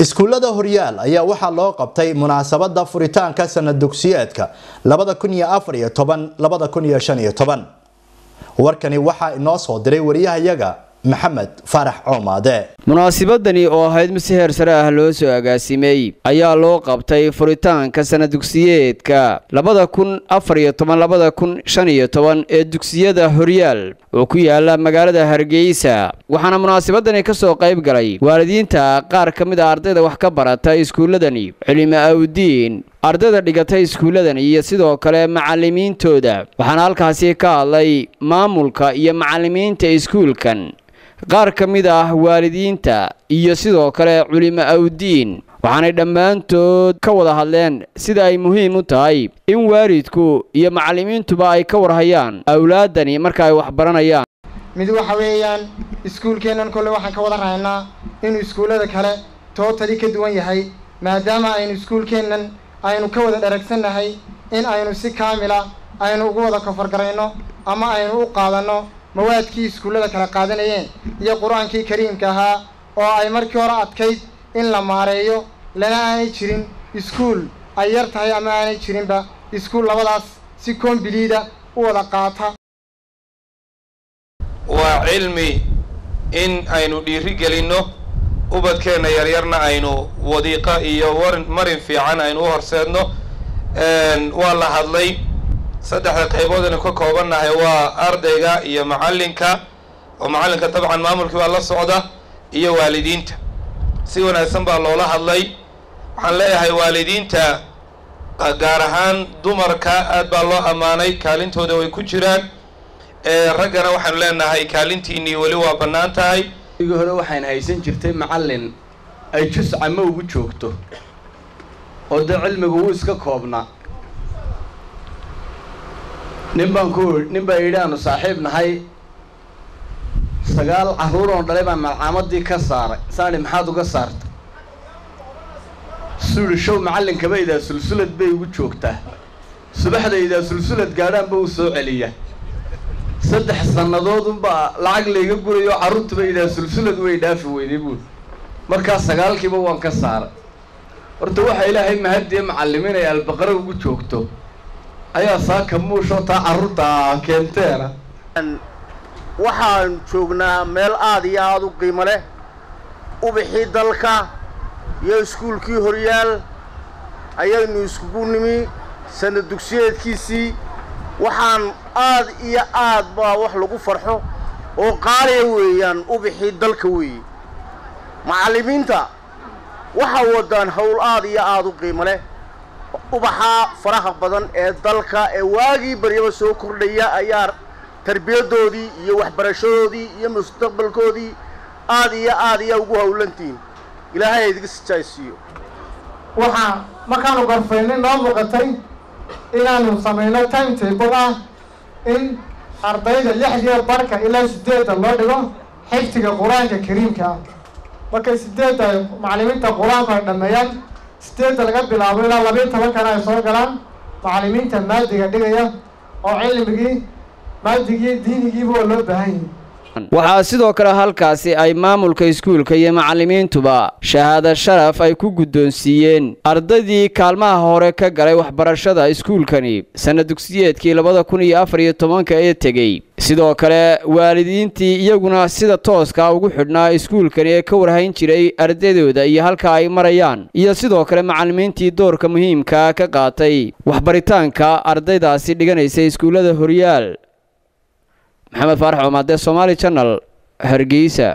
iskuullada horyaal ayaa waxaa loo qabtay munaasabada furitaanka sanad dugsiyeedka warkani waxaa inoo soo diray wariyahayaga maxamed faarax coomaade munaasibadani oo ahayd mid heer sare ah loo soo agaasimay ayaa loo qabtay furitaanka sanad dugsiyeedka labada kun afar iyo toban labada kun shan iyo toban ee dugsiyada horyaal oo ku yaalla magaalada hargeysa. Waxaana munaasibadani ka soo qayb galay waalidiinta qaar ka mid a ardayda wax ka barata iskuulladani culimo awdiin ardayda dhigatay iskuulladani iyo sidoo kale macallimiintooda. Waxaana halkaasi ka hadlay maamulka iyo macallimiinta iskuulkan qaar ka mid ah waalidiinta iyo sidoo kale culimo awdiin waxaanay dhammaantood ka wada hadleen sida ay muhiim u tahay in waalidku iyo macallimiintuba ay ka warhayaan awlaaddani marka ay wax baranayaan mid waxa weeyaan iskuulkeennan kolle waxaan ka wada rahaynaa inuu iskuullada kale tootali ka duwan yahay maadaama aynu iskuulkeennan aynu ka wada dharagsannahay in aynu si kaamila aynu ugu wada kofargarayno ama aynu u qaadanno mawaadkii iskuullada kala qaadanayeen iyo qur'aankii kariimka ahaa oo ay markii hore adkayd in la maareeyo lana aanay jirin iskuul ay yar tahay ama aanay jirinba iskuul labadaas si koombiliida u wada qaata. Waa cilmi in aynu dhiiri gelinno ubadkeenna yaryarna aynu wadiiqa iyo marin fiican aynu u horseedno. Waa la hadlay saddexda qaybood aynu ka koobannahay waa ardayga iyo macallinka oo macallinka dabcan maamulkii baa la socda iyo waalidiinta. Si wanaagsan baa loola hadlay. Waxaan leeyahay waalidiinta gaar ahaan dumarka aad baa loo ammaanay kaalintooda way ku jiraan. Raggana waxaanu leenahay kaalintiinnii weli waa bannaan tahay. Igi hore waxaan haysan jirtay macallin ay juscama ugu joogto oo dee cilmigu wuu iska koobnaa nin baan ku nin baa yidhi aanu saaxiib nahay. Sagaal carruur oon dhalay baan malcaamadii ka saaray. Saani maxaad uga saartay? Suuri show macallinkaba idaa sulsulad bay ugu joogtaa. Subaxda idaa sulsulad gaadhaanba uu soo celiya saddex sannadoodunbaa lacag layga gurayo carruurtuba idaa sulsulad way dhaafi weyday buuri markaa sagaalkiiba waan ka saaray. Horta waxaa ilaahay mahadiye macallimiin ay albaqara ugu joogto ayaa saaka muushoo taa carruurta keenteena. Waxaan joognaa meel aad iyo aada u qiimo leh. Ubixii dalka iyo iskuulkii horyaal ayaynu iskugu nimi sanad dugsiyeedkiisii. Waxaan aad iyo aad baa wax lagu farxo oo qaaliya weeyaan ubixii dalka weeye macallimiinta waxaa wadaan howl aad iyo aada u qiimo leh ubaxa faraha badan ee dalka ee waagii baryaba soo kordhaya ayaa tarbiyaddoodii iyo waxbarashadoodii iyo mustaqbalkoodii aad iyo aad ayaa ugu howlantihiin ilaahay aydiga sijaaysiiyo waxaa markaanu gorfaynay noo muuqatay inaanu samayno time table ah in ardayda lixdiiyo barka ilaa siddeedda loo dhigo xifdiga qur'aanka kariimka ah. Markay siddeedda macallimiinta qur'aanku ay dhammeeyaan siddeedda laga bilaabo ilaa labiiyo tobankana ay soo galaan macallimiinta maadiga dhigaya oo cilmigii maadigii diinigiiba waa loo baahan yahay waxaa sidoo kale halkaasi ay maamulka iskuulka iyo macallimiintuba shahaado sharaf ay ku guddoonsiiyeen. Ardaydii kaalmaha hore ka galay waxbarashada iskuulkani sanad dugsiyeedkii labada kun iyo afar iyo tobanka ee tegey. Sidoo kale waalidiintii iyaguna sida tooska ugu xidhnaa iskuulkani ee ka warhayn jiray ardaydooda iyo halka ay marayaan. Iyo sidoo kale macallimiintii doorka muhiimka ka qaatay waxbaritaanka ardaydaasi dhiganaysa iskuullada horyaal maxamed faarax coomaadee somaali janal hargeysa